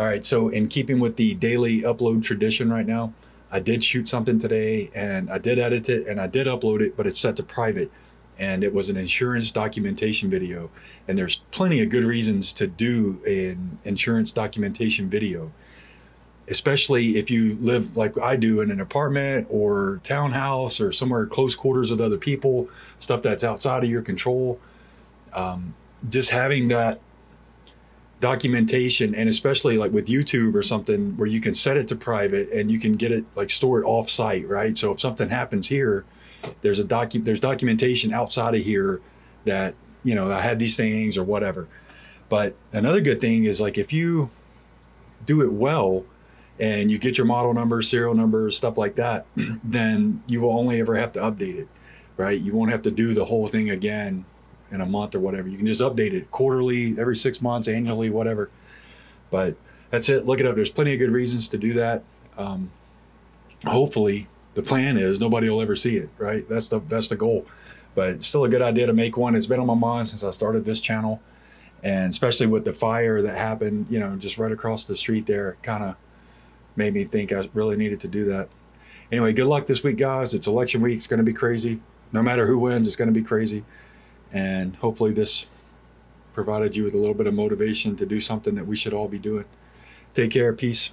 All right. So, in keeping with the daily upload tradition right now, I did shoot something today and I did edit it and I did upload it, but it's set to private. And it was an insurance documentation video. And there's plenty of good reasons to do an insurance documentation video, especially if you live like I do in an apartment or townhouse or somewhere close quarters with other people, stuff that's outside of your control. Um, just having that documentation and especially like with YouTube or something where you can set it to private and you can get it like store it off site, right? So if something happens here, there's a docu there's documentation outside of here that, you know, I had these things or whatever. But another good thing is like if you do it well and you get your model number, serial number, stuff like that, then you will only ever have to update it, right? You won't have to do the whole thing again in a month or whatever. You can just update it quarterly, every six months, annually, whatever. But that's it. Look it up. There's plenty of good reasons to do that. Um, hopefully, the plan is nobody will ever see it. Right? That's the that's the goal. But still a good idea to make one. It's been on my mind since I started this channel, and especially with the fire that happened, you know, just right across the street there, kind of made me think I really needed to do that. Anyway, good luck this week, guys. It's election week. It's going to be crazy. No matter who wins, it's going to be crazy. And hopefully, this provided you with a little bit of motivation to do something that we should all be doing. Take care. Peace.